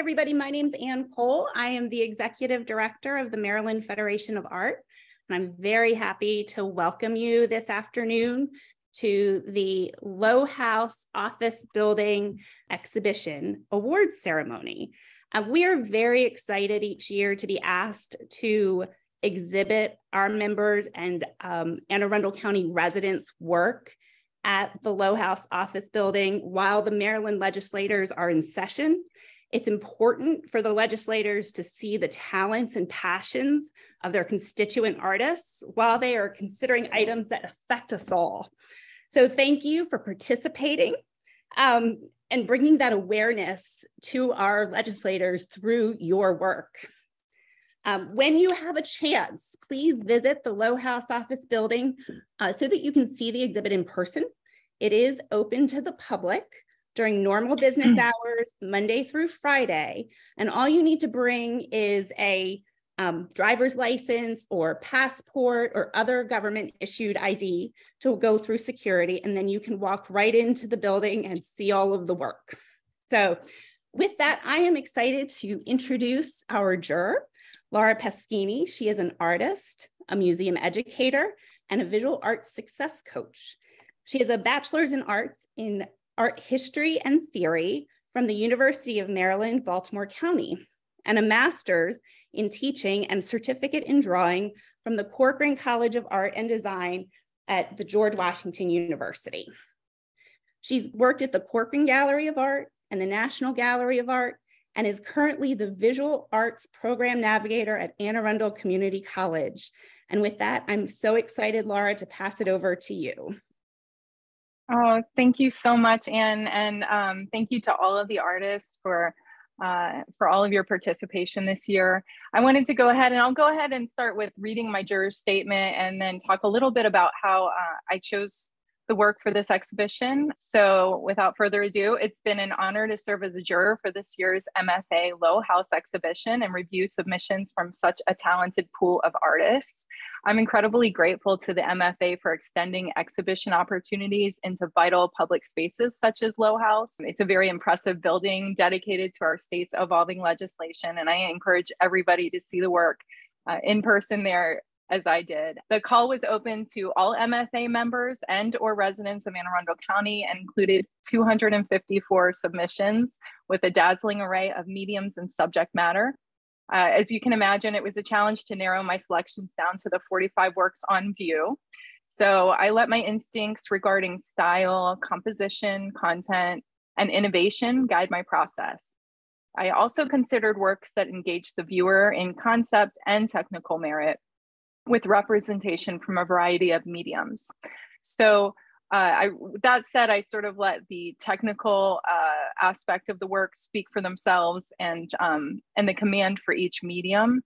Everybody. My name is Ann Cole. I am the Executive Director of the Maryland Federation of Art. And I'm very happy to welcome you this afternoon to the Lowe House Office Building Exhibition Awards Ceremony. Uh, we are very excited each year to be asked to exhibit our members and um, Anne Arundel County residents' work at the Lowe House Office Building while the Maryland legislators are in session. It's important for the legislators to see the talents and passions of their constituent artists while they are considering items that affect us all. So thank you for participating um, and bringing that awareness to our legislators through your work. Um, when you have a chance, please visit the Lowe House Office building uh, so that you can see the exhibit in person. It is open to the public during normal business hours, Monday through Friday. And all you need to bring is a um, driver's license or passport or other government issued ID to go through security. And then you can walk right into the building and see all of the work. So with that, I am excited to introduce our juror, Laura Pasquini. She is an artist, a museum educator, and a visual arts success coach. She has a bachelor's in arts in art history and theory from the University of Maryland, Baltimore County, and a master's in teaching and certificate in drawing from the Corcoran College of Art and Design at the George Washington University. She's worked at the Corcoran Gallery of Art and the National Gallery of Art and is currently the Visual Arts Program Navigator at Anne Arundel Community College. And with that, I'm so excited, Laura, to pass it over to you. Oh, thank you so much, Anne. And um, thank you to all of the artists for uh, for all of your participation this year. I wanted to go ahead and I'll go ahead and start with reading my juror's statement and then talk a little bit about how uh, I chose the work for this exhibition. So without further ado, it's been an honor to serve as a juror for this year's MFA Lowe House exhibition and review submissions from such a talented pool of artists. I'm incredibly grateful to the MFA for extending exhibition opportunities into vital public spaces such as Lowe House. It's a very impressive building dedicated to our state's evolving legislation, and I encourage everybody to see the work uh, in person there as I did. The call was open to all MFA members and or residents of Anne Arundel County and included 254 submissions with a dazzling array of mediums and subject matter. Uh, as you can imagine, it was a challenge to narrow my selections down to the 45 works on view. So I let my instincts regarding style, composition, content, and innovation guide my process. I also considered works that engage the viewer in concept and technical merit, with representation from a variety of mediums. So uh, I, that said, I sort of let the technical uh, aspect of the work speak for themselves and, um, and the command for each medium.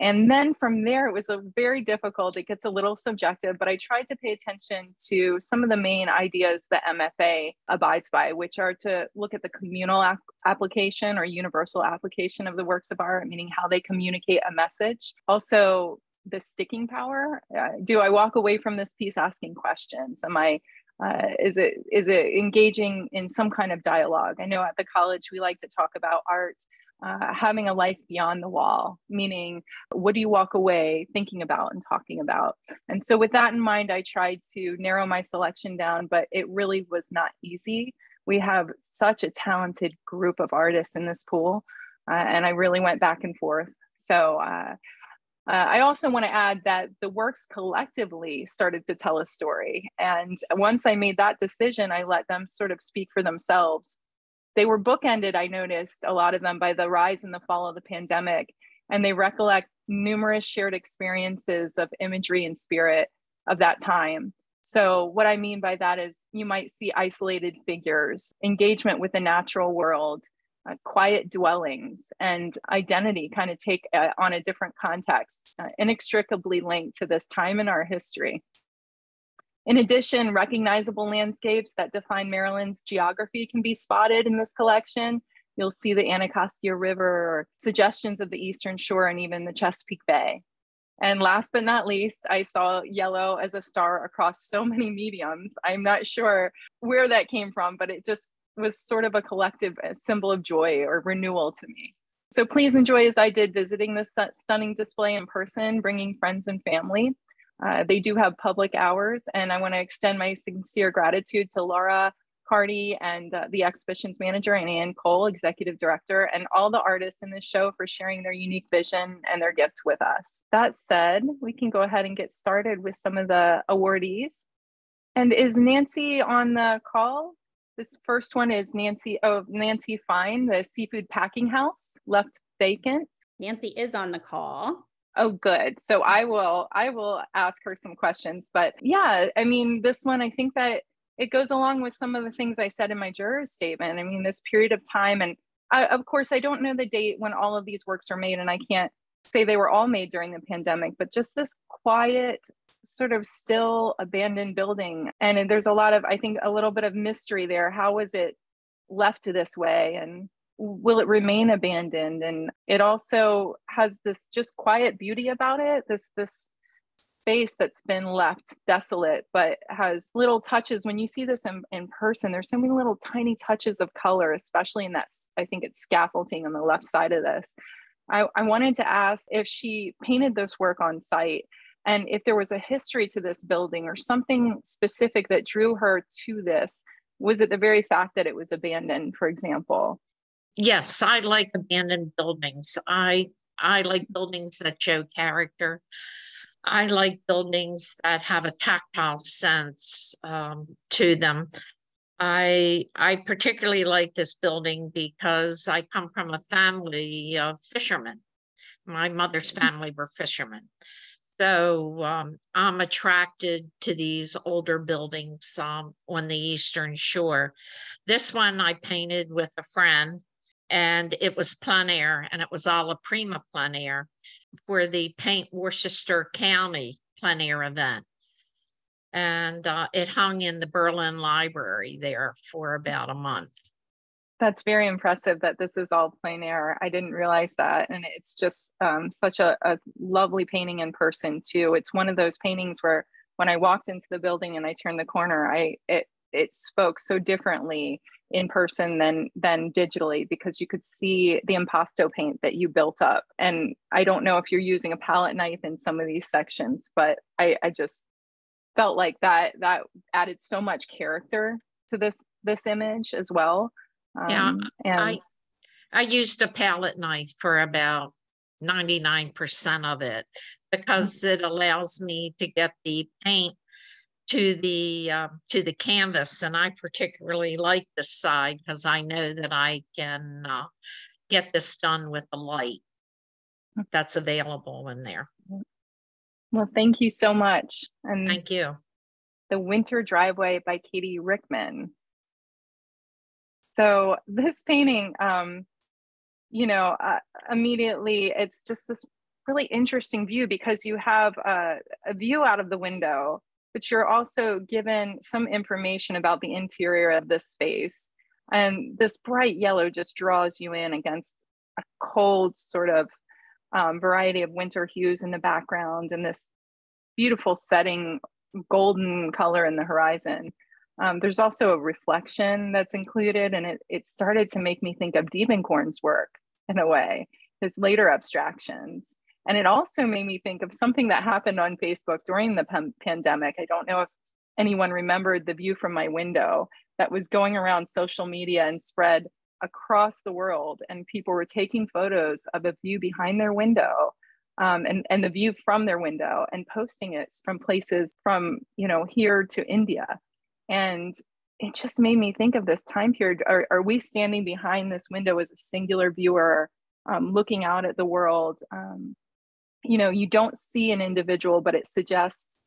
And then from there, it was a very difficult, it gets a little subjective, but I tried to pay attention to some of the main ideas that MFA abides by, which are to look at the communal ap- application or universal application of the works of art, meaning how they communicate a message. Also, the sticking power? Uh, do I walk away from this piece asking questions? Am I uh, is it is it engaging in some kind of dialogue? I know at the college we like to talk about art uh, having a life beyond the wall, meaning what do you walk away thinking about and talking about? And so, with that in mind, I tried to narrow my selection down, but it really was not easy. We have such a talented group of artists in this pool, uh, and I really went back and forth. So, uh, uh, I also want to add that the works collectively started to tell a story. And once I made that decision, I let them sort of speak for themselves. They were bookended, I noticed, a lot of them by the rise and the fall of the pandemic. And they recollect numerous shared experiences of imagery and spirit of that time. So, what I mean by that is you might see isolated figures, engagement with the natural world, uh, quiet dwellings and identity kind of take uh, on a different context, uh, inextricably linked to this time in our history. In addition, recognizable landscapes that define Maryland's geography can be spotted in this collection. You'll see the Anacostia River, suggestions of the Eastern Shore, and even the Chesapeake Bay. And last but not least, I saw yellow as a star across so many mediums. I'm not sure where that came from, but it just was sort of a collective symbol of joy or renewal to me. So please enjoy as I did visiting this stunning display in person, bringing friends and family. Uh, they do have public hours, and I want to extend my sincere gratitude to Laura Carty and uh, the exhibitions manager and Ann Cole, executive director, and all the artists in this show for sharing their unique vision and their gift with us. That said, we can go ahead and get started with some of the awardees. And is Nancy on the call? This first one is Nancy, oh, Nancy Fine, the seafood packing house left vacant. Nancy is on the call. Oh, good. So I will, I will ask her some questions. But yeah, I mean, this one, I think that it goes along with some of the things I said in my juror's statement. I mean, this period of time, and I, of course, I don't know the date when all of these works are made, and I can't say they were all made during the pandemic, but just this quiet, sort of still abandoned building. And there's a lot of, I think, a little bit of mystery there. How was it left this way? And will it remain abandoned? And it also has this just quiet beauty about it. This, this space that's been left desolate but has little touches when you see this in, in person there's so many little tiny touches of color especially in that i think it's scaffolding on the left side of this I, I wanted to ask if she painted this work on site and if there was a history to this building or something specific that drew her to this was it the very fact that it was abandoned for example yes i like abandoned buildings i i like buildings that show character I like buildings that have a tactile sense um, to them. I I particularly like this building because I come from a family of fishermen. My mother's mm-hmm. family were fishermen. So um, I'm attracted to these older buildings um, on the Eastern Shore. This one I painted with a friend, and it was plein air, and it was alla prima plein air for the Paint Worcester County plein air event. And uh, it hung in the Berlin Library there for about a month. That's very impressive that this is all plein air. I didn't realize that. And it's just um, such a, a lovely painting in person, too. It's one of those paintings where when I walked into the building and I turned the corner, I it it spoke so differently in person than than digitally because you could see the impasto paint that you built up and i don't know if you're using a palette knife in some of these sections but i i just felt like that that added so much character to this this image as well um, yeah and i i used a palette knife for about 99% of it because it allows me to get the paint to the uh, to the canvas. And i particularly like this side because i know that i can uh, get this done with the light that's available in there. Well thank you so much. And thank you. The winter driveway by katie rickman so this painting um you know uh, immediately it's just this really interesting view because you have a, a view out of the window but you're also given some information about the interior of this space. And this bright yellow just draws you in against a cold sort of um, variety of winter hues in the background and this beautiful setting golden color in the horizon. Um, there's also a reflection that's included, and it, it started to make me think of Diebenkorn's work in a way, his later abstractions. And it also made me think of something that happened on Facebook during the p- pandemic. I don't know if anyone remembered the view from my window that was going around social media and spread across the world. And people were taking photos of a view behind their window um, and, and the view from their window and posting it from places from, you know, here to India. And it just made me think of this time period. Are, are we standing behind this window as a singular viewer, um, looking out at the world? Um, you know you don't see an individual but it suggests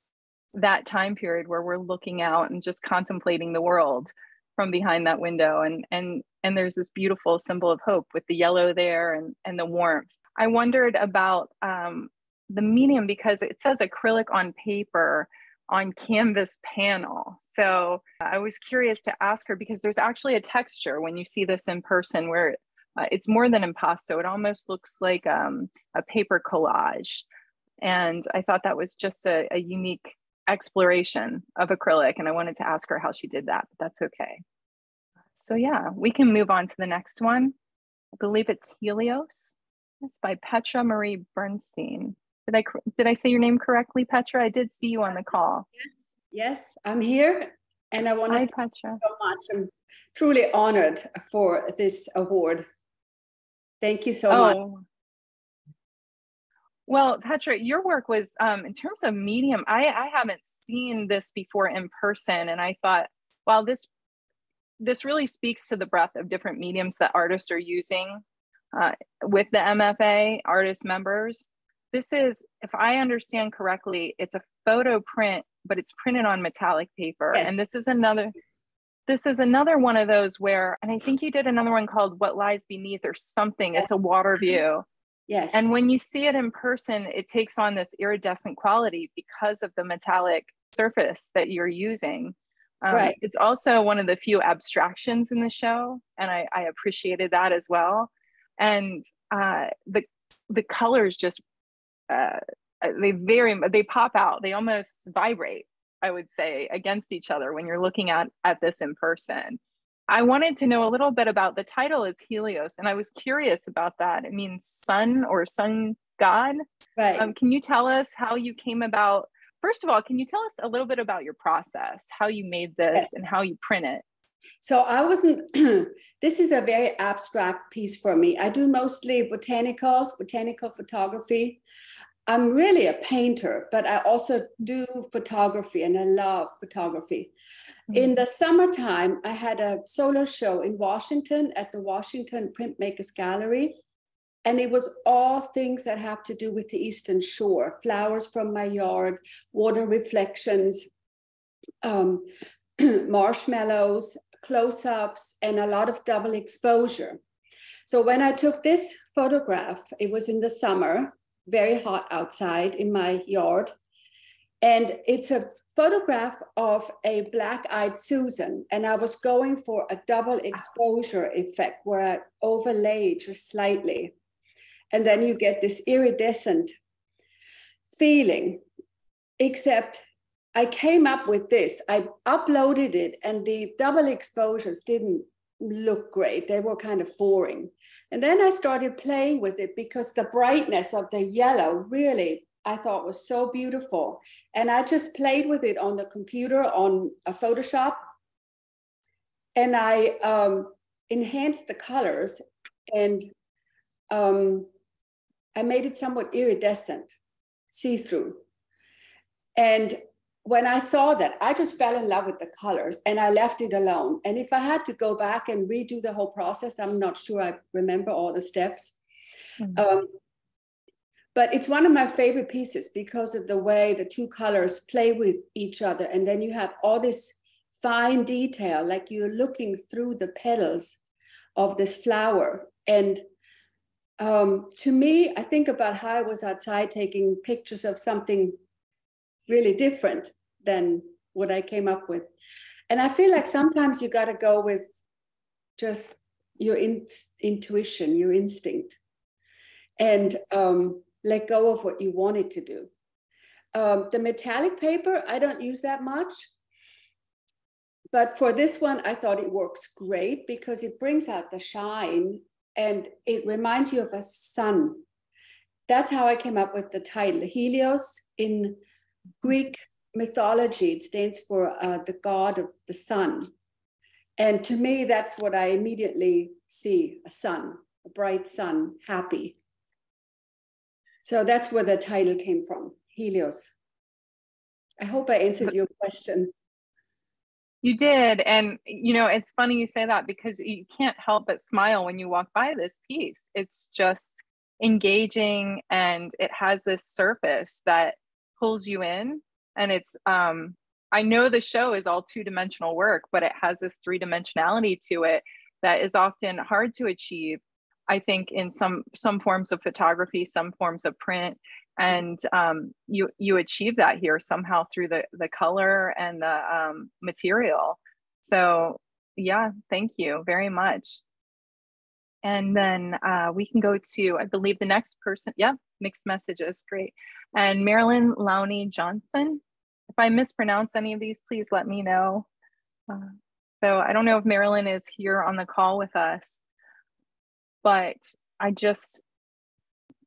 that time period where we're looking out and just contemplating the world from behind that window and and and there's this beautiful symbol of hope with the yellow there and and the warmth i wondered about um, the medium because it says acrylic on paper on canvas panel so i was curious to ask her because there's actually a texture when you see this in person where uh, it's more than impasto. It almost looks like um, a paper collage. And I thought that was just a, a, unique exploration of acrylic. And I wanted to ask her how she did that, but that's okay. so yeah, we can move on to the next one. I believe it's Helios. It's by Petra Marie Bernstein. Did I did I say your name correctly, Petra? I did see you on the call. Yes, yes, I'm here, and I want to Hi, thank Petra. you so much. I'm truly honored for this award. Thank you so much. Oh. Well, Petra, your work was um, in terms of medium. I, I haven't seen this before in person, and I thought, wow, this this really speaks to the breadth of different mediums that artists are using uh, with the MFA artist members. This is, if I understand correctly, it's a photo print, but it's printed on metallic paper, Yes. and this is another. This is another one of those where, and I think you did another one called "What Lies Beneath" or something. It's a water view. Yes. And when you see it in person, it takes on this iridescent quality because of the metallic surface that you're using. Um, Right. It's also one of the few abstractions in the show, and I, I appreciated that as well. And uh, the the colors just uh, they very they pop out. They almost vibrate. I would say against each other when you're looking at at this in person. I wanted to know a little bit about the title is Helios, and I was curious about that. It means sun or sun god. right. Um, can you tell us how you came about? First of all, can you tell us a little bit about your process, how you made this, and how you print it? So I wasn't, this is a very abstract piece for me. I do mostly botanicals, botanical photography. I'm really a painter, but I also do photography and I love photography. In the summertime, I had a solo show in Washington at the Washington Printmakers Gallery. And it was all things that have to do with the Eastern Shore flowers from my yard, water reflections, um, marshmallows, close ups, and a lot of double exposure. So when I took this photograph, it was in the summer, very hot outside in my yard. And it's a photograph of a black eyed Susan. And I was going for a double exposure effect where I overlay just slightly. And then you get this iridescent feeling, except I came up with this. I uploaded it, and the double exposures didn't look great. They were kind of boring. And then I started playing with it because the brightness of the yellow really, I thought was so beautiful. And I just played with it on the computer on a Photoshop. And I um, enhanced the colors and um, I made it somewhat iridescent, see through. And when I saw that, I just fell in love with the colors and I left it alone. And if I had to go back and redo the whole process, I'm not sure I remember all the steps. Mhm. Um, but it's one of my favorite pieces because of the way the two colors play with each other. And then you have all this fine detail, like you're looking through the petals of this flower. And um, to me, I think about how I was outside taking pictures of something really different than what I came up with. And I feel like sometimes you got to go with just your in, intuition, your instinct, and um, let go of what you wanted to do. Um, the metallic paper, I don't use that much. But for this one, I thought it works great because it brings out the shine and it reminds you of a sun. That's how I came up with the title. Helios in Greek mythology, it stands for uh, the god of the sun. And to me, that's what I immediately see a sun, a bright sun, happy. So that's where the title came from, Helios. I hope I answered your question. You did. And, you know, it's funny you say that because you can't help but smile when you walk by this piece. It's just engaging and it has this surface that pulls you in. And it's, um, I know the show is all two dimensional work, but it has this three dimensionality to it that is often hard to achieve. I think in some some forms of photography, some forms of print, and um, you you achieve that here somehow through the the color and the um, material. So yeah, thank you very much. And then uh, we can go to I believe the next person. Yep, mixed messages, great. And Marilyn Lowney Johnson. If I mispronounce any of these, please let me know. Uh, So I don't know if Marilyn is here on the call with us, but I just,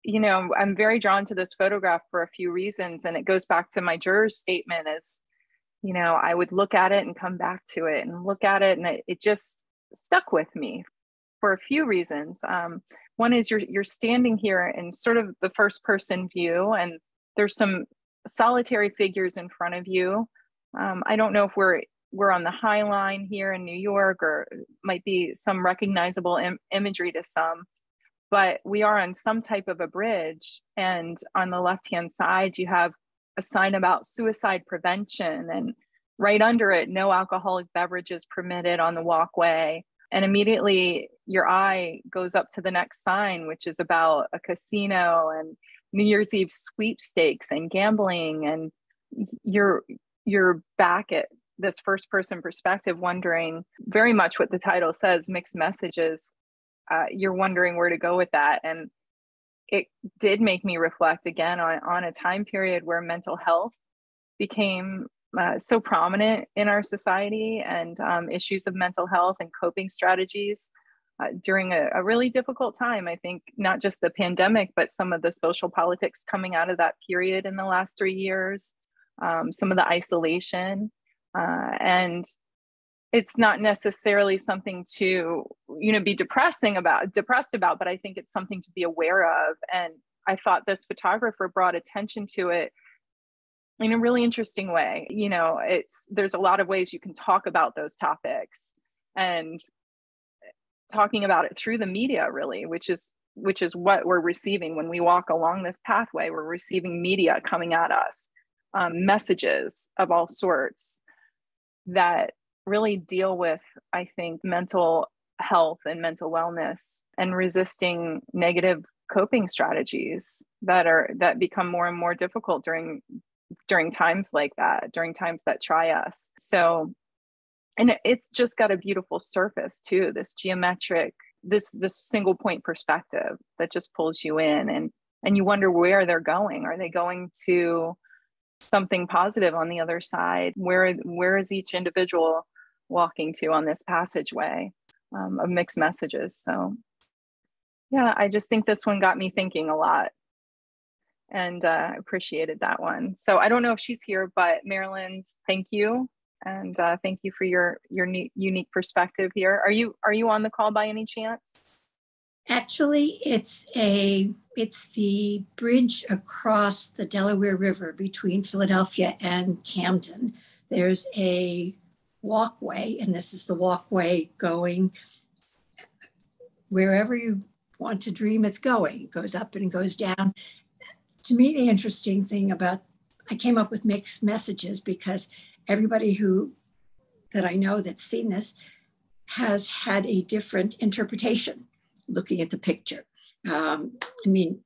you know, I'm very drawn to this photograph for a few reasons. And it goes back to my juror's statement as, you know, I would look at it and come back to it and look at it. And it, it just stuck with me for a few reasons. Um, one is you're, you're standing here in sort of the first person view and there's some solitary figures in front of you. Um, I don't know if we're we're on the High Line here in New York, or might be some recognizable Im- imagery to some, but we are on some type of a bridge. And on the left hand side, you have a sign about suicide prevention, and right under it, no alcoholic beverages permitted on the walkway. And immediately your eye goes up to the next sign, which is about a casino and New Year's Eve sweepstakes and gambling. And you're you're back at this first person perspective, wondering very much what the title says mixed messages. Uh, you're wondering where to go with that. And it did make me reflect again on, on a time period where mental health became uh, so prominent in our society and um, issues of mental health and coping strategies uh, during a, a, really difficult time. I think not just the pandemic, but some of the social politics coming out of that period in the last three years, um, some of the isolation. Uh, and it's not necessarily something to you know be depressing about depressed about but i think it's something to be aware of and i thought this photographer brought attention to it in a really interesting way you know it's there's a lot of ways you can talk about those topics and talking about it through the media really which is which is what we're receiving when we walk along this pathway. We're receiving media coming at us um, messages of all sorts that really deal with, I think, mental health and mental wellness and resisting negative coping strategies that are that become more and more difficult during during times like that during times that try us. So and it's just got a beautiful surface too this geometric this this single point perspective that just pulls you in and and you wonder where they're going. Are they going to something positive on the other side? Where where is each individual walking to on this passageway um, of mixed messages? So yeah i just think this one got me thinking a lot. And uh, appreciated that one. So i don't know if she's here but marilyn thank you and uh, thank you for your your unique perspective here are you are you on the call by any chance Actually, it's a it's the bridge across the Delaware River between Philadelphia and Camden. There's a walkway, and this is the walkway going wherever you want to dream it's going. It goes up and goes down. To me, the interesting thing about I came up with mixed messages because everybody who that I know that's seen this has had a different interpretation looking at the picture. Um, I mean,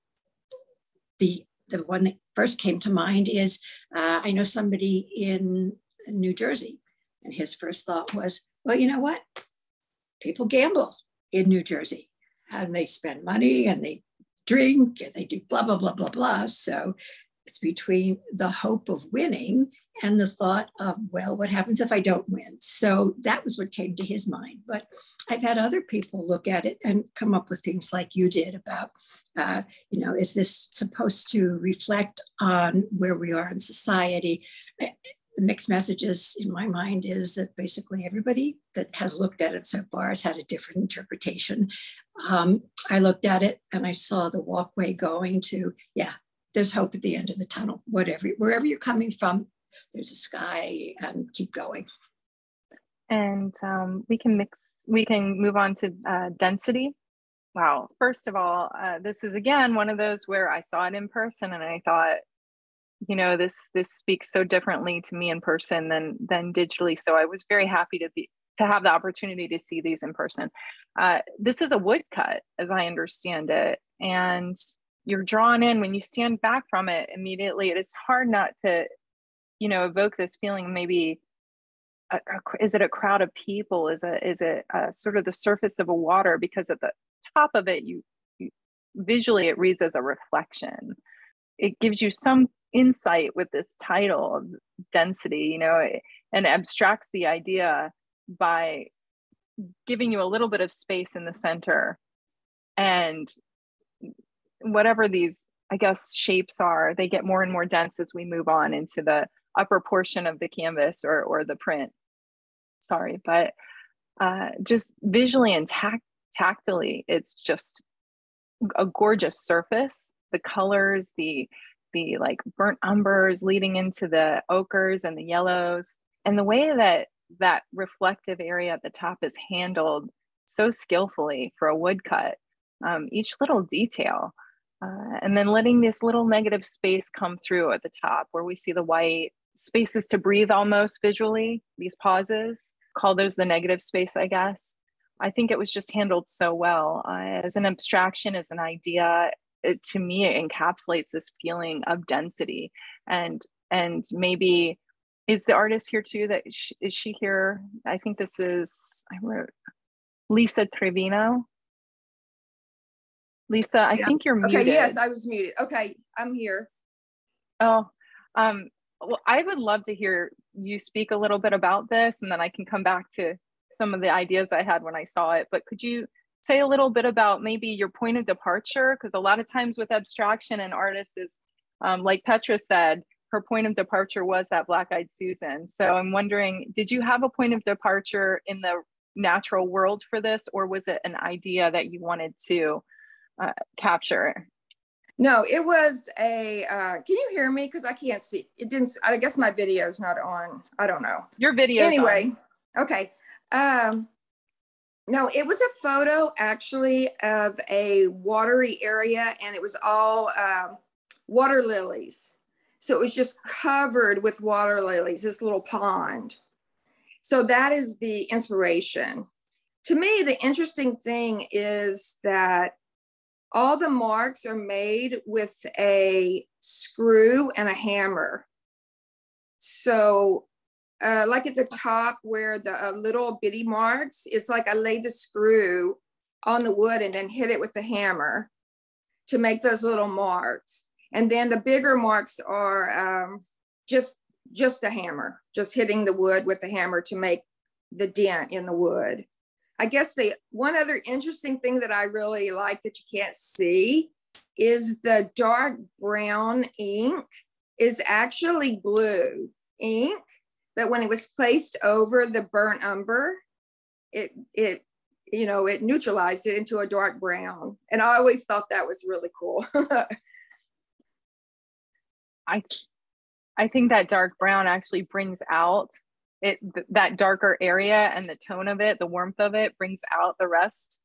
the the one that first came to mind is uh, I know somebody in New Jersey, and his first thought was, well, you know what? People gamble in New Jersey, and they spend money and they drink and they do blah blah blah blah blah. So it's between the hope of winning and the thought of, well, what happens if I don't win? So that was what came to his mind. But I've had other people look at it and come up with things like you did about, uh, you know, is this supposed to reflect on where we are in society? The mixed messages in my mind is that basically everybody that has looked at it so far has had a different interpretation. Um, I looked at it and I saw the walkway going to, yeah, there's hope at the end of the tunnel, whatever, wherever you're coming from, there's a sky and keep going. And um, we can mix, we can move on to uh, density. Wow. First of all, uh, this is again one of those where I saw it in person and I thought, you know, this this speaks so differently to me in person than than digitally. So I was very happy to be to have the opportunity to see these in person. Uh, this is a woodcut, as I understand it, and you're drawn in when you stand back from it immediately. It is hard not to you know evoke this feeling maybe a, a, is it a crowd of people? Is it is it uh, sort of the surface of a water? Because at the top of it you, you visually it reads as a reflection. It gives you some insight with this title of density you know and abstracts the idea by giving you a little bit of space in the center. And whatever these i guess shapes are they get more and more dense as we move on into the upper portion of the canvas or or the print. Sorry but uh, just visually and tact- tactily it's just a gorgeous surface. The colors the the like burnt umbers leading into the ochres and the yellows. And the way that that reflective area at the top is handled so skillfully for a woodcut um, each little detail uh, and then letting this little negative space come through at the top where we see the white spaces to breathe almost visually these pauses call those the negative space i guess. I think it was just handled so well. Uh, as an abstraction as an idea it, to me it encapsulates this feeling of density. And and maybe is the artist here too that is she here? I think this is i wrote lisa trevino lisa i yeah. think you're muted. okay, muted. yes i was muted. Okay i'm here. Oh um well i would love to hear you speak a little bit about this and then i can come back to some of the ideas i had when i saw it but could you say a little bit about maybe your point of departure? Because a lot of times with abstraction and artists is um, like petra said her point of departure was that black-eyed susan. So i'm wondering did you have a point of departure in the natural world for this or was it an idea that you wanted to uh, capture no it was a uh, can you hear me because i can't see it didn't i guess my video is not on i don't know your video anyway on. okay um no, it was a photo actually of a watery area and it was all um, water lilies. So it was just covered with water lilies, this little pond. So that is the inspiration. To me, the interesting thing is that all the marks are made with a screw and a hammer. So uh, like at the top where the uh, little bitty marks, it's like I laid the screw on the wood and then hit it with the hammer to make those little marks. And then the bigger marks are um, just just a hammer, just hitting the wood with the hammer to make the dent in the wood. I guess the one other interesting thing that I really like that you can't see is the dark brown ink is actually blue ink but when it was placed over the burnt umber, it it you know it neutralized it into a dark brown, and I always thought that was really cool. I I think that dark brown actually brings out it th- that darker area and the tone of it, the warmth of it brings out the rest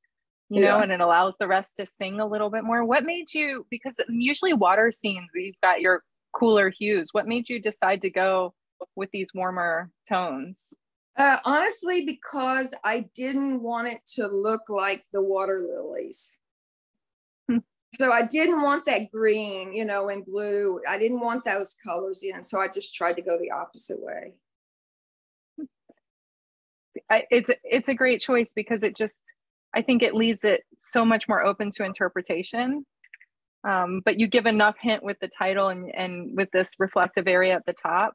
you know, and it allows the rest to sing a little bit more. What made you, because usually water scenes, you've got your cooler hues. What made you decide to go with these warmer tones? Uh, honestly, because I didn't want it to look like the water lilies. Hmm. So I didn't want that green, you know, and blue. I didn't want those colors in. So I just tried to go the opposite way. It's it's a great choice because it just I think it leaves it so much more open to interpretation. Um, but you give enough hint with the title and, and with this reflective area at the top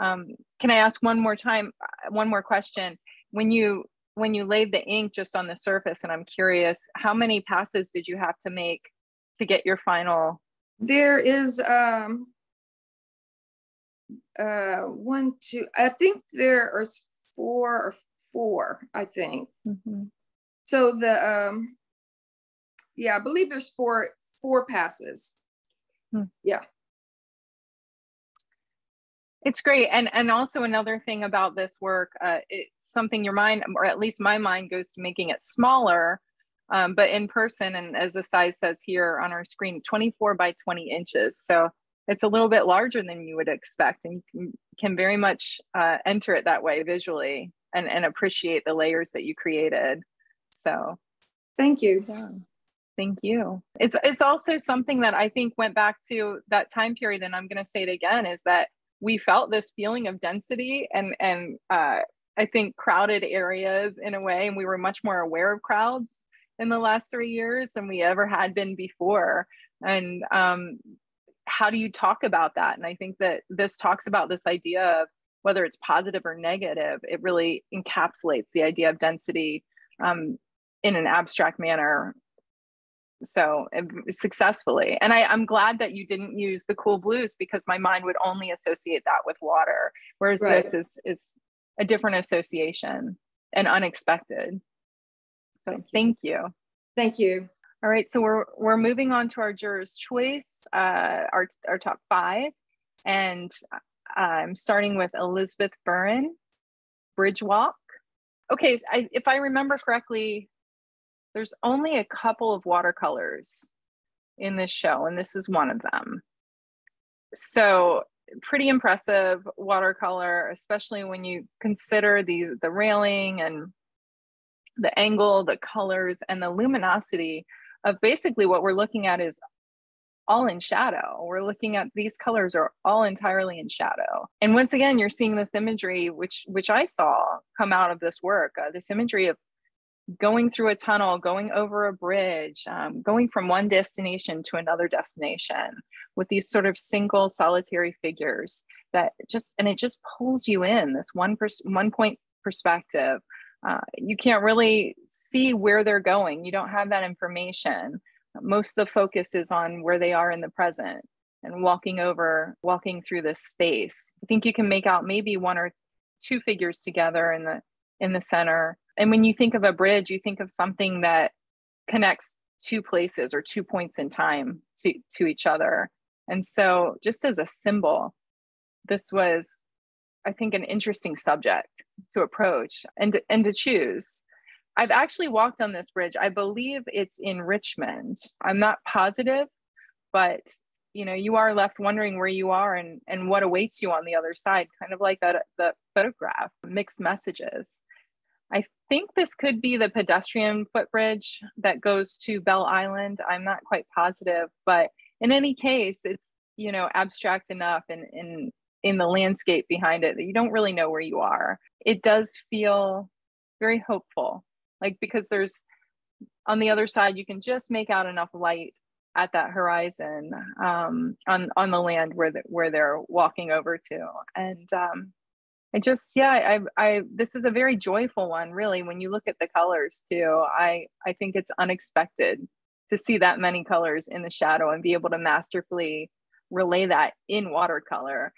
um, can I ask one more time, uh, one more question? When you when you laid the ink just on the surface, and I'm curious, how many passes did you have to make to get your final? There is um, uh, one, two. I think there are four or four. I think. Mm-hmm. So the um, yeah, I believe there's four four passes. Hmm. Yeah it's great and and also another thing about this work uh, it's something your mind or at least my mind goes to making it smaller um, but in person and as the size says here on our screen 24 by 20 inches so it's a little bit larger than you would expect and you can, can very much uh, enter it that way visually and, and appreciate the layers that you created so thank you yeah. Thank you. It's it's also something that I think went back to that time period, and I'm going to say it again: is that we felt this feeling of density and and uh, I think crowded areas in a way, and we were much more aware of crowds in the last three years than we ever had been before. And um, how do you talk about that? And I think that this talks about this idea of whether it's positive or negative, it really encapsulates the idea of density um, in an abstract manner so successfully and I, i'm glad that you didn't use the cool blues because my mind would only associate that with water whereas right. this is is a different association and unexpected so thank you. thank you thank you all right so we're we're moving on to our jurors choice uh our our top five and uh, i'm starting with elizabeth Buren bridge walk okay so I, if i remember correctly there's only a couple of watercolors in this show, and this is one of them. So pretty impressive watercolor, especially when you consider these the railing and the angle, the colors, and the luminosity of basically what we're looking at is all in shadow. We're looking at these colors are all entirely in shadow. And once again, you're seeing this imagery, which which I saw come out of this work, uh, this imagery of going through a tunnel, going over a bridge, um, going from one destination to another destination with these sort of single solitary figures that just, and it just pulls you in this one, pers- one point perspective. Uh, you can't really see where they're going. You don't have that information. Most of the focus is on where they are in the present and walking over, walking through this space. I think you can make out maybe one or two figures together in the in the center and when you think of a bridge, you think of something that connects two places or two points in time to, to each other. And so, just as a symbol, this was, I think, an interesting subject to approach and and to choose. I've actually walked on this bridge. I believe it's in Richmond. I'm not positive, but you know, you are left wondering where you are and and what awaits you on the other side, kind of like that the photograph, mixed messages. I think this could be the pedestrian footbridge that goes to Bell Island. I'm not quite positive, but in any case, it's you know abstract enough and in, in the landscape behind it that you don't really know where you are. It does feel very hopeful, like because there's on the other side you can just make out enough light at that horizon um, on on the land where the, where they're walking over to, and um, I just yeah, I I this is a very joyful one really when you look at the colors too. I I think it's unexpected to see that many colors in the shadow and be able to masterfully relay that in watercolor.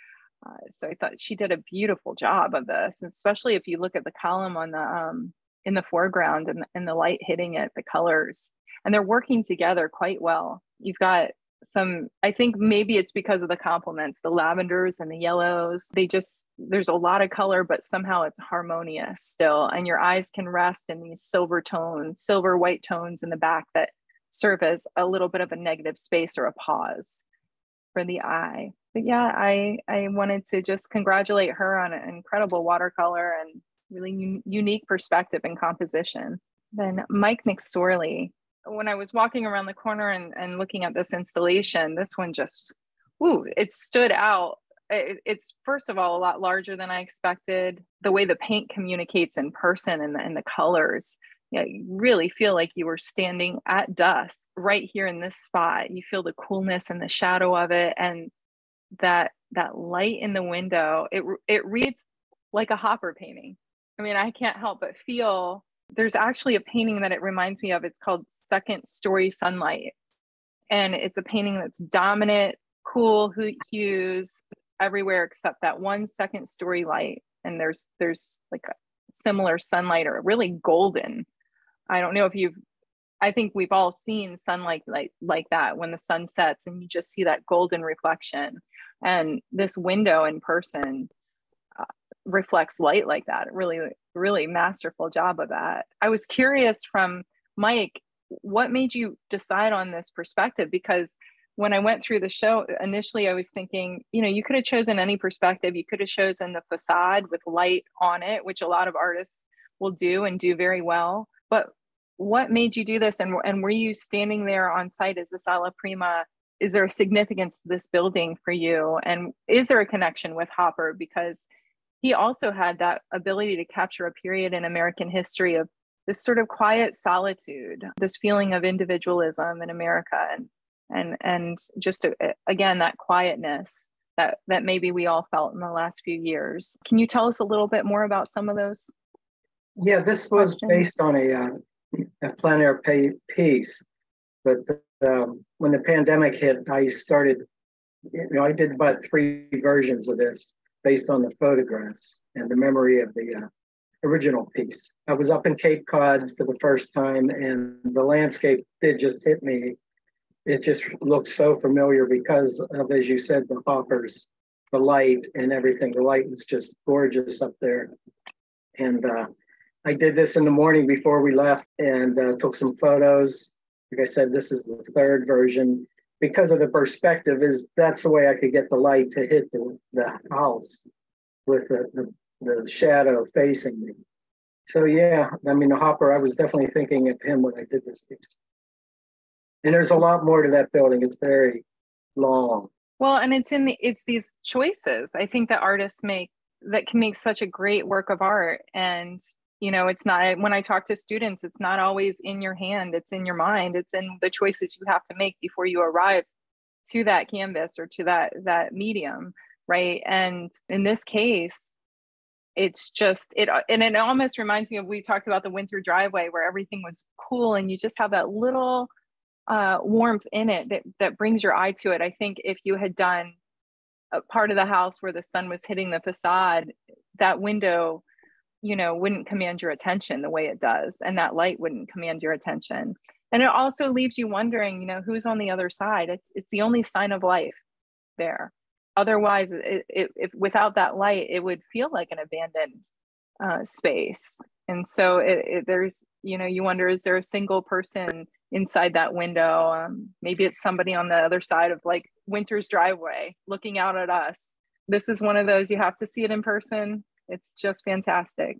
Uh, so I thought she did a beautiful job of this, especially if you look at the column on the um, in the foreground and, and the light hitting it, the colors, and they're working together quite well. You've got some i think maybe it's because of the complements the lavenders and the yellows they just there's a lot of color but somehow it's harmonious still and your eyes can rest in these silver tones silver white tones in the back that serve as a little bit of a negative space or a pause for the eye but yeah i i wanted to just congratulate her on an incredible watercolor and really un- unique perspective and composition then mike mcsorley when I was walking around the corner and, and looking at this installation, this one just, ooh, it stood out. It, it's first of all a lot larger than I expected. The way the paint communicates in person and the, and the colors, yeah, you really feel like you were standing at dusk right here in this spot. You feel the coolness and the shadow of it, and that that light in the window. It it reads like a Hopper painting. I mean, I can't help but feel there's actually a painting that it reminds me of. It's called Second Story Sunlight. And it's a painting that's dominant, cool hues everywhere except that one second story light. And there's there's like a similar sunlight or really golden. I don't know if you've I think we've all seen sunlight like like that when the sun sets and you just see that golden reflection. And this window in person uh, reflects light like that. Really, really masterful job of that. I was curious from Mike, what made you decide on this perspective? Because when I went through the show, initially I was thinking, you know, you could have chosen any perspective. You could have chosen the facade with light on it, which a lot of artists will do and do very well. But what made you do this? And, and were you standing there on site as this sala prima? Is there a significance to this building for you? And is there a connection with Hopper? Because he also had that ability to capture a period in American history of this sort of quiet solitude, this feeling of individualism in America, and and and just a, again that quietness that that maybe we all felt in the last few years. Can you tell us a little bit more about some of those? Yeah, this was questions? based on a, uh, a plein air pay, piece, but the, um, when the pandemic hit, I started. You know, I did about three versions of this based on the photographs and the memory of the uh, original piece. I was up in Cape Cod for the first time, and the landscape did just hit me it just looked so familiar because of, as you said, the hoppers, the light and everything. The light was just gorgeous up there. And uh, I did this in the morning before we left and uh, took some photos. Like I said, this is the third version. Because of the perspective, is that's the way I could get the light to hit the, the house with the, the, the shadow facing me. So yeah, I mean the hopper, I was definitely thinking of him when I did this piece. And there's a lot more to that building. It's very long. Well, and it's in the it's these choices I think that artists make that can make such a great work of art. And you know, it's not when I talk to students, it's not always in your hand, it's in your mind, it's in the choices you have to make before you arrive to that canvas or to that that medium, right? And in this case, it's just it and it almost reminds me of we talked about the winter driveway where everything was cool and you just have that little uh, warmth in it that, that brings your eye to it. I think if you had done a part of the house where the sun was hitting the facade, that window, you know, wouldn't command your attention the way it does, and that light wouldn't command your attention. And it also leaves you wondering, you know, who's on the other side. It's it's the only sign of life there. Otherwise, it, it, if without that light, it would feel like an abandoned uh, space. And so it, it, there's, you know, you wonder, is there a single person inside that window. Um, maybe it's somebody on the other side of like Winter's driveway looking out at us. This is one of those you have to see it in person. It's just fantastic.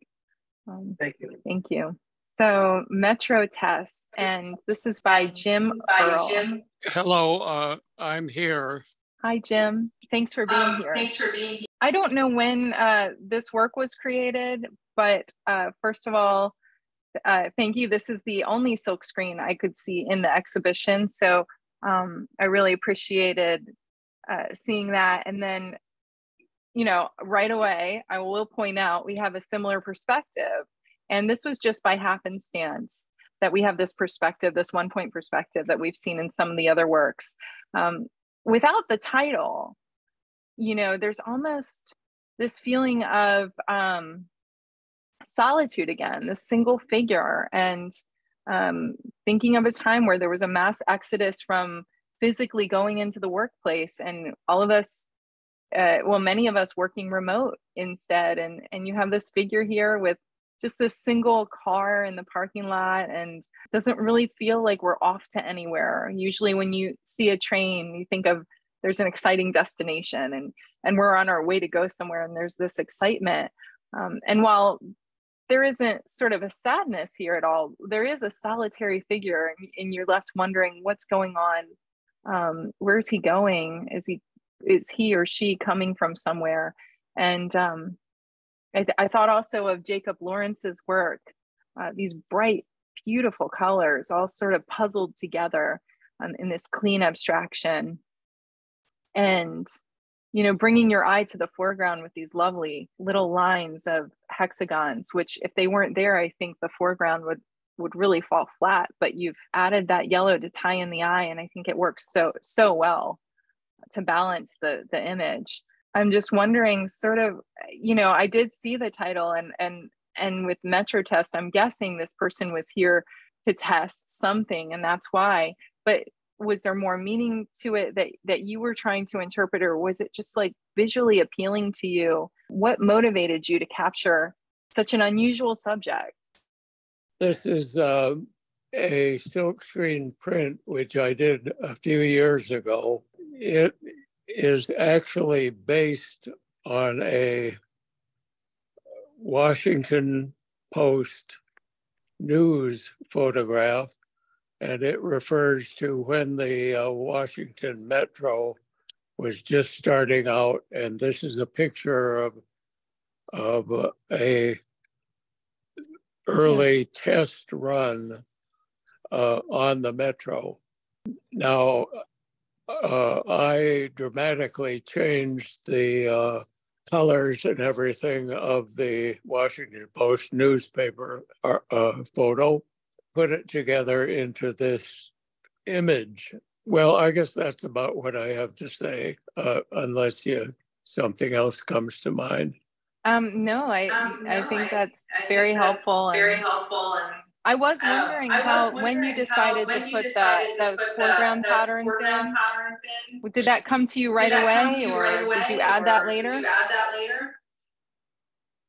Um, thank you. Thank you. So Metro Test, and this is by Jim by Jim. Hello, uh, I'm here. Hi, Jim. Thanks for being um, here. Thanks for being here. I don't know when uh, this work was created, but uh, first of all, uh, thank you. This is the only silkscreen I could see in the exhibition. So um, I really appreciated uh, seeing that. And then, you know, right away, I will point out we have a similar perspective. And this was just by happenstance that we have this perspective, this one point perspective that we've seen in some of the other works. Um, without the title, you know, there's almost this feeling of, um, solitude again, this single figure, and um, thinking of a time where there was a mass exodus from physically going into the workplace, and all of us, uh, well, many of us working remote instead, and and you have this figure here with just this single car in the parking lot and doesn't really feel like we're off to anywhere usually when you see a train you think of there's an exciting destination and and we're on our way to go somewhere and there's this excitement um, and while there isn't sort of a sadness here at all. There is a solitary figure, and you're left wondering what's going on. Um, where's he going? Is he is he or she coming from somewhere? And um, I, th- I, thought also of Jacob Lawrence's work. Uh, these bright, beautiful colors, all sort of puzzled together um, in this clean abstraction. And you know, bringing your eye to the foreground with these lovely little lines of hexagons, which if they weren't there, I think the foreground would would really fall flat. But you've added that yellow to tie in the eye, and I think it works so so well to balance the the image. I'm just wondering, sort of, you know, I did see the title, and and and with Metro Test, I'm guessing this person was here to test something, and that's why. But was there more meaning to it that that you were trying to interpret or was it just like visually appealing to you what motivated you to capture such an unusual subject this is uh, a silkscreen print which i did a few years ago it is actually based on a washington post news photograph and it refers to when the uh, Washington Metro was just starting out. And this is a picture of of uh, a early yes. test run uh, on the Metro. Now, uh, I dramatically changed the uh, colors and everything of the Washington Post newspaper uh, uh, photo, put it together into this image. Well, I guess that's about what I have to say, uh, unless you something else comes to mind. Um, no, I um, no, I think that's I very think helpful. That's very helpful and I was wondering um, how was wondering when you decided when to put that those put foreground the, patterns, foreground in, patterns in. Did that come to you right away, or right away, did you add that later? Did you add that later?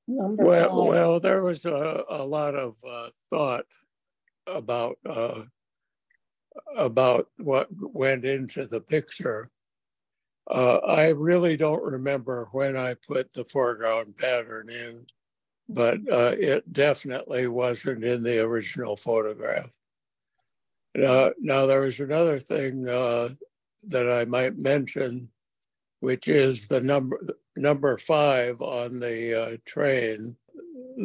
Well, well, there was a, a lot of uh, thought about uh, about what went into the picture. Uh, I really don't remember when I put the foreground pattern in but uh, it definitely wasn't in the original photograph. Uh, now, there was another thing uh, that I might mention, which is the number number five on the uh, train.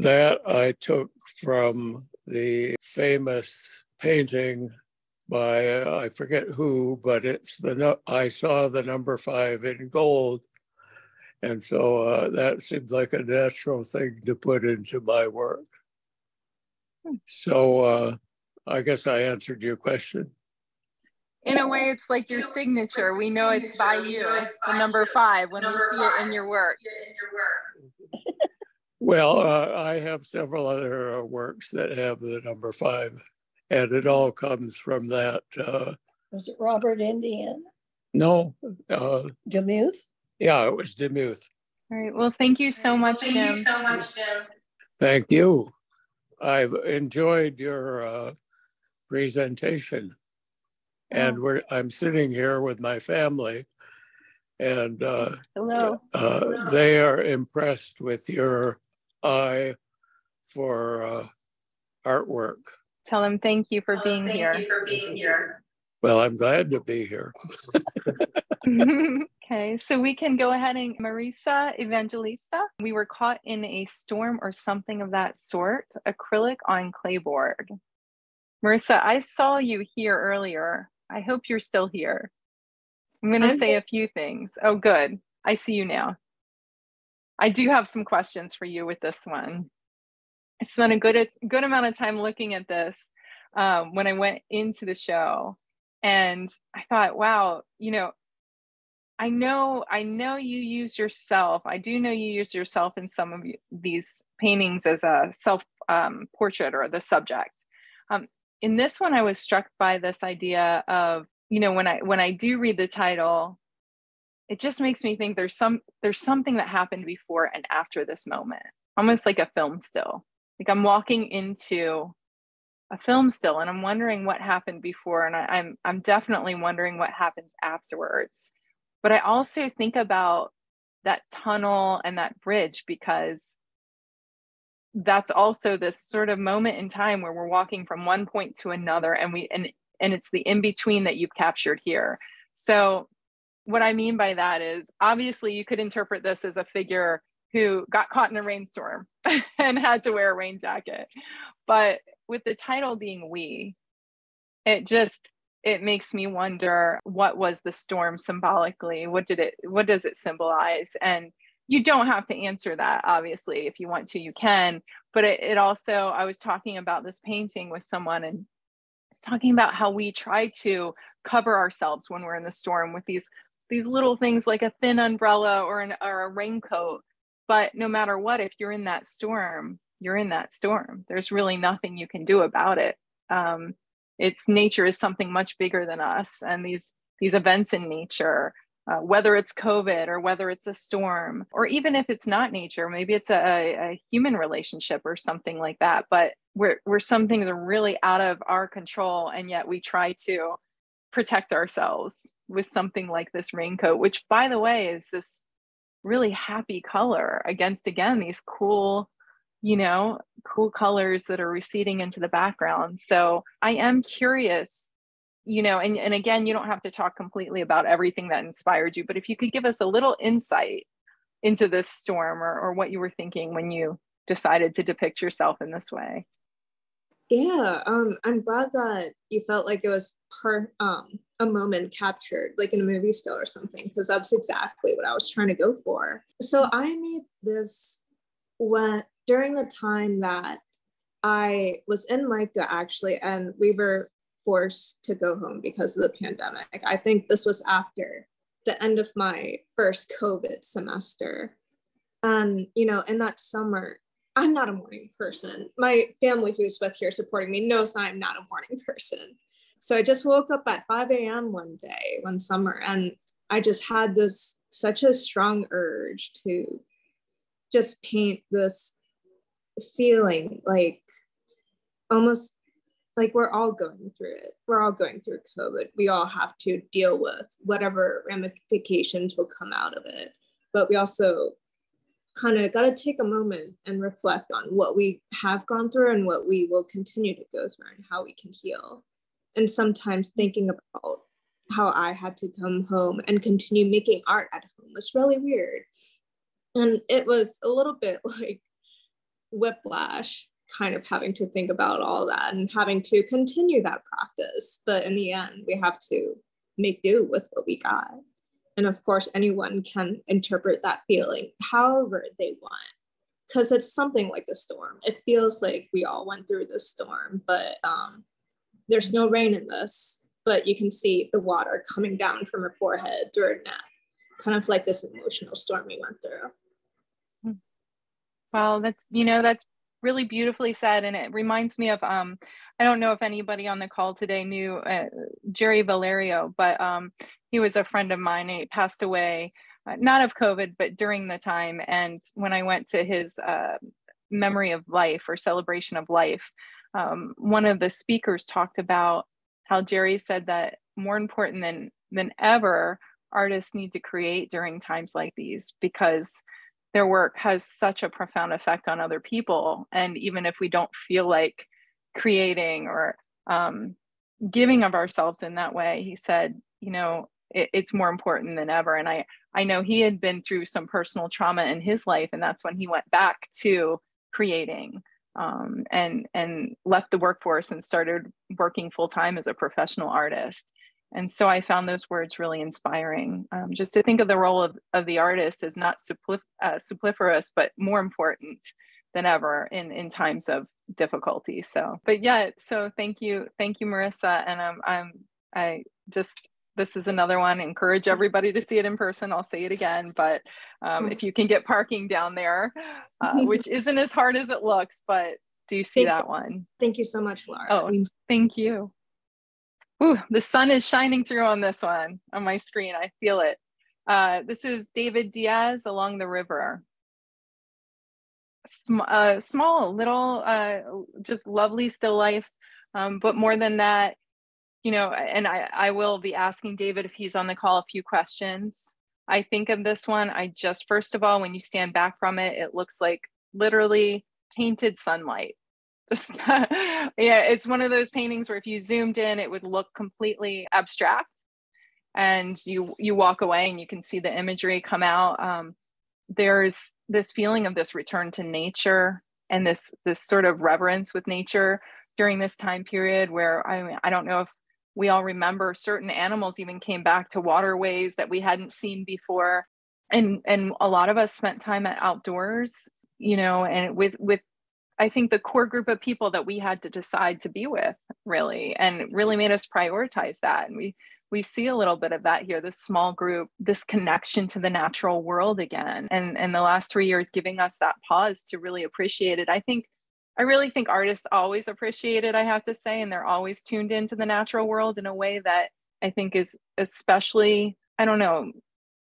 That I took from the famous painting by uh, I forget who, but it's the I saw the number five in gold and so uh, that seemed like a natural thing to put into my work. So uh, I guess I answered your question. In a way, it's like your signature. We know it's by you. It's the number five when we see it in your work. Well, uh, I have several other uh, works that have the number five, and it all comes from that. Uh, Was it Robert Indiana? No. Uh, Demuth? Yeah, it was Demuth. All right. Well, thank you so much, thank Jim. you so much, Jim. Thank you. I've enjoyed your uh, presentation. And oh. we're I'm sitting here with my family and uh, Hello. Uh, they are impressed with your eye for uh, artwork. Tell them thank you for being thank here. Thank you for being here. Well, I'm glad to be here. Okay, so we can go ahead and Marisa Evangelista. We were caught in a storm or something of that sort, acrylic on clayboard. Marissa, I saw you here earlier. I hope you're still here. I'm going to say a few things. Oh, good. I see you now. I do have some questions for you with this one. I spent a good, good amount of time looking at this um, when I went into the show. And I thought, wow, you know, I know, I know you use yourself. I do know you use yourself in some of these paintings as a self um, portrait or the subject. Um, in this one, I was struck by this idea of, you know, when I when I do read the title, it just makes me think there's some there's something that happened before and after this moment, almost like a film still. Like I'm walking into a film still, and I'm wondering what happened before, and I, I'm I'm definitely wondering what happens afterwards but I also think about that tunnel and that bridge because that's also this sort of moment in time where we're walking from one point to another and we and and it's the in between that you've captured here. So what I mean by that is obviously you could interpret this as a figure who got caught in a rainstorm and had to wear a rain jacket. But with the title being we, it just it makes me wonder what was the storm symbolically? What did it what does it symbolize? And you don't have to answer that obviously if you want to you can but it, it also i was talking about this painting with someone and it's talking about how we try to cover ourselves when we're in the storm with these these little things like a thin umbrella or an or a raincoat. But no matter what if you're in that storm you're in that storm. There's really nothing you can do about it. Um, it's nature is something much bigger than us and these these events in nature uh, whether it's covid or whether it's a storm or even if it's not nature maybe it's a, a human relationship or something like that but where, where some things are really out of our control and yet we try to protect ourselves with something like this raincoat which by the way is this really happy color against again these cool you know, cool colors that are receding into the background. So I am curious, you know, and, and again, you don't have to talk completely about everything that inspired you, but if you could give us a little insight into this storm or, or what you were thinking when you decided to depict yourself in this way. Yeah, um, I'm glad that you felt like it was per um a moment captured, like in a movie still or something, because that's exactly what I was trying to go for. So I made this when during the time that I was in MICA actually, and we were forced to go home because of the pandemic. I think this was after the end of my first COVID semester. And, you know, in that summer, I'm not a morning person. My family who's with here supporting me knows I'm not a morning person. So I just woke up at 5 a.m. one day, one summer, and I just had this such a strong urge to just paint this feeling like almost like we're all going through it. We're all going through COVID. We all have to deal with whatever ramifications will come out of it. But we also kind of got to take a moment and reflect on what we have gone through and what we will continue to go through and how we can heal. And sometimes thinking about how I had to come home and continue making art at home was really weird. And it was a little bit like whiplash kind of having to think about all that and having to continue that practice. But in the end, we have to make do with what we got. And of course, anyone can interpret that feeling however they want, because it's something like a storm. It feels like we all went through this storm, but um, there's no rain in this, but you can see the water coming down from her forehead through her neck, kind of like this emotional storm we went through. Well, that's, you know, that's really beautifully said and it reminds me of um i don't know if anybody on the call today knew uh, jerry valerio but um he was a friend of mine he passed away uh, not of covid but during the time and when i went to his uh, memory of life or celebration of life um, one of the speakers talked about how jerry said that more important than than ever artists need to create during times like these because their work has such a profound effect on other people. And even if we don't feel like creating or um, giving of ourselves in that way, he said, you know, it, it's more important than ever. And I, I know he had been through some personal trauma in his life, and that's when he went back to creating um, and and left the workforce and started working full time as a professional artist. And so I found those words really inspiring. Um, just to think of the role of, of the artist as not supplif- uh, superfluous, but more important than ever in, in times of difficulty. So, but yeah, so thank you. Thank you, Marissa. And um, I'm, I just, this is another one. Encourage everybody to see it in person. I'll say it again, but um, if you can get parking down there, uh, which isn't as hard as it looks, but do see thank that one. Thank you so much, Laura. Oh, thank you. Ooh, the sun is shining through on this one on my screen. I feel it. Uh, this is David Diaz along the river. Sm uh, small, little, uh, just lovely still life. Um, but more than that, you know, and I, I will be asking David if he's on the call a few questions. I think of this one, I just, first of all, when you stand back from it, it looks like literally painted sunlight just yeah it's one of those paintings where if you zoomed in it would look completely abstract. And you you walk away and you can see the imagery come out. Um, there's this feeling of this return to nature and this this sort of reverence with nature during this time period where i mean, i don't know if we all remember certain animals even came back to waterways that we hadn't seen before. And and a lot of us spent time at outdoors you know and with with I think the core group of people that we had to decide to be with really and really made us prioritize that and we we see a little bit of that here this small group this connection to the natural world again and and the last 3 years giving us that pause to really appreciate it. I think I really think artists always appreciate it I have to say and they're always tuned into the natural world in a way that I think is especially I don't know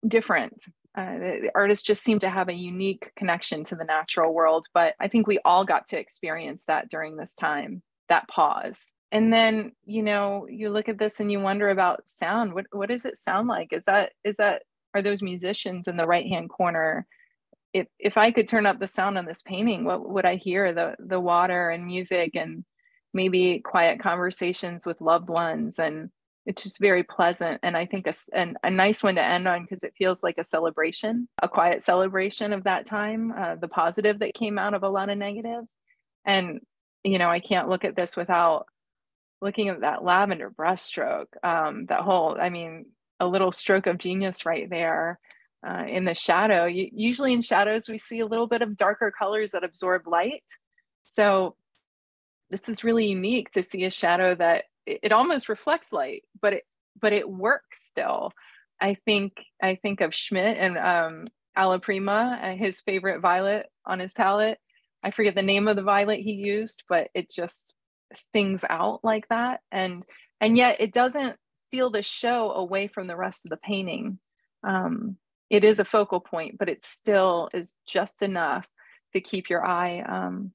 different uh, the artists just seem to have a unique connection to the natural world but i think we all got to experience that during this time that pause. And then you know you look at this and you wonder about sound. What what does it sound like? Is that is that are those musicians in the right hand corner? If if i could turn up the sound on this painting what would i hear? The the water and music and maybe quiet conversations with loved ones and it's just very pleasant and i think a, and a nice one to end on because it feels like a celebration a quiet celebration of that time uh, the positive that came out of a lot of negative and you know, I can't look at this without looking at that lavender brushstroke. Um, that whole, I mean, a little stroke of genius right there uh, in the shadow. You, usually in shadows, we see a little bit of darker colors that absorb light. So this is really unique to see a shadow that it, almost reflects light, but it but it works still. I think I think of Schmid and um, Prima, uh, his favorite violet on his palette. I forget the name of the violet he used, but it just stings out like that, and and yet it doesn't steal the show away from the rest of the painting. Um, it is a focal point, but it still is just enough to keep your eye um,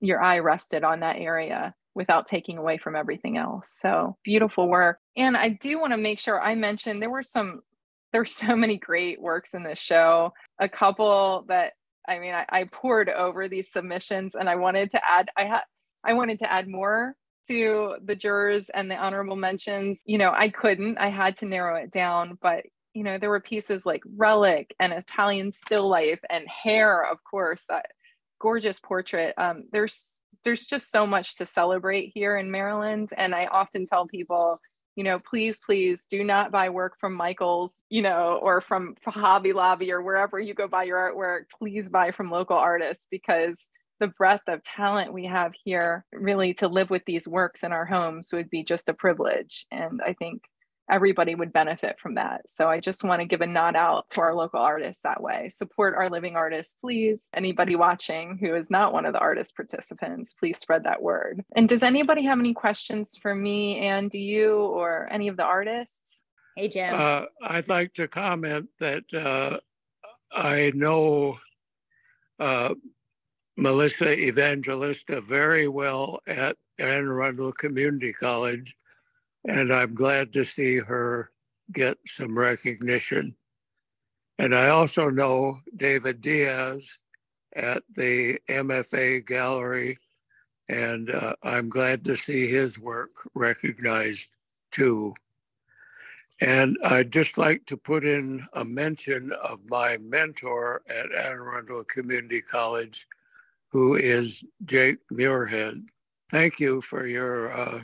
your eye rested on that area without taking away from everything else. So beautiful work. And I do want to make sure I mentioned there were some there were so many great works in this show. A couple that I mean I, I poured over these submissions and I wanted to add I had I wanted to add more to the jurors and the honorable mentions. You know, I couldn't. I had to narrow it down, but you know, there were pieces like Relic and Italian Still Life and Hair, of course, that gorgeous portrait. Um, there's there's just so much to celebrate here in Maryland. And I often tell people, you know, please, please do not buy work from Michaels, you know, or from Hobby Lobby or wherever you go buy your artwork. Please buy from local artists because the breadth of talent we have here really to live with these works in our homes would be just a privilege. And I think everybody would benefit from that. So I just want to give a nod out to our local artists that way. Support our living artists, please. Anybody watching who is not one of the artist participants, please spread that word. And does anybody have any questions for me and you or any of the artists? Hey, Jim. Uh, I'd like to comment that uh, I know uh, Melissa Evangelista very well at Anne Arundel Community College and I'm glad to see her get some recognition. And I also know David Diaz at the MFA Gallery, and uh, I'm glad to see his work recognized too. And I'd just like to put in a mention of my mentor at Anne Arundel Community College, who is Jake Muirhead. Thank you for your uh,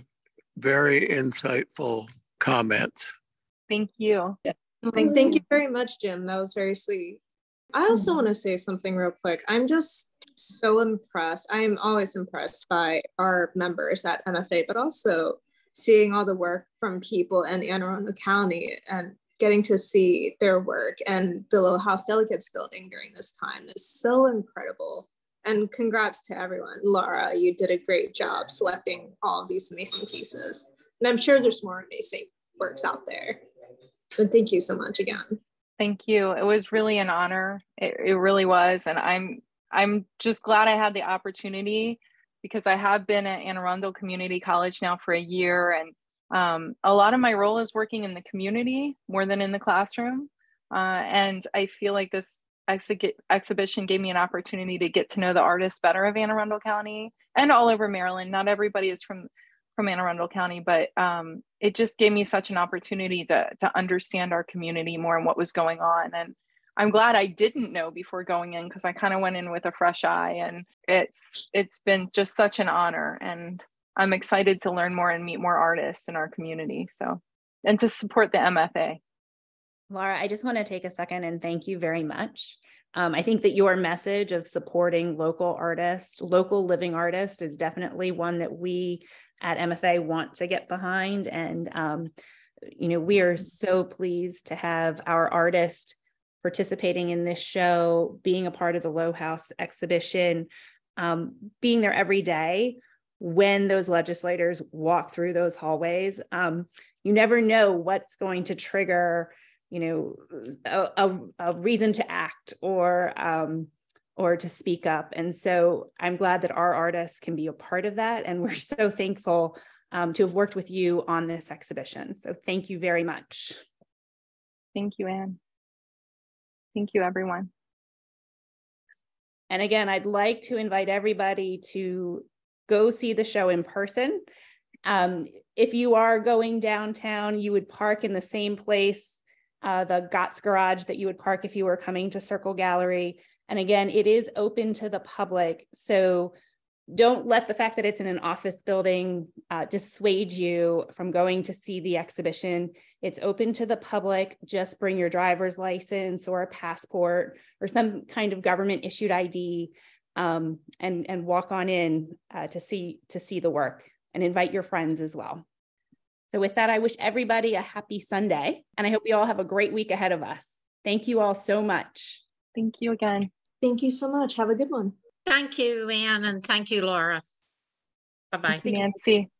very insightful comments. Thank you. Thank you very much, Jim. That was very sweet. I also mm-hmm. want to say something real quick. I'm just so impressed. I am always impressed by our members at MFA, but also seeing all the work from people in Anne Arundel County and getting to see their work and the Little House Delegates building during this time is so incredible. And congrats to everyone. Laura, you did a great job selecting all these amazing pieces. And I'm sure there's more amazing works out there. So thank you so much again. Thank you. It was really an honor. It, it really was. And I'm I'm just glad I had the opportunity because I have been at Anne Arundel Community College now for a year. And um, a lot of my role is working in the community more than in the classroom. Uh, and I feel like this exhibition gave me an opportunity to get to know the artists better of Anne Arundel County and all over Maryland. Not everybody is from from Anne Arundel County, but um, it just gave me such an opportunity to to understand our community more and what was going on. And I'm glad I didn't know before going in because I kind of went in with a fresh eye, and it's it's been just such an honor. And I'm excited to learn more and meet more artists in our community. So, and to support the MFA. Laura, I just want to take a second and thank you very much. Um, I think that your message of supporting local artists, local living artists, is definitely one that we at MFA want to get behind. And, um, you know, we are so pleased to have our artist participating in this show, being a part of the Lowe House exhibition, um, being there every day when those legislators walk through those hallways. Um, you never know what's going to trigger you know a, a, a reason to act or um, or to speak up. And so i'm glad that our artists can be a part of that. And we're so thankful um, to have worked with you on this exhibition. So thank you very much. Thank you anne. Thank you everyone. And again i'd like to invite everybody to go see the show in person. Um, if you are going downtown you would park in the same place uh, the Gotts garage that you would park if you were coming to Circle Gallery. And again, it is open to the public. So don't let the fact that it's in an office building uh, dissuade you from going to see the exhibition. It's open to the public. Just bring your driver's license or a passport or some kind of government issued ID um, and, and walk on in uh, to, see, to see the work and invite your friends as well. So, with that, I wish everybody a happy Sunday, and I hope you all have a great week ahead of us. Thank you all so much. Thank you again. Thank you so much. Have a good one. Thank you, Leanne, and thank you, Laura. Bye bye. Nancy.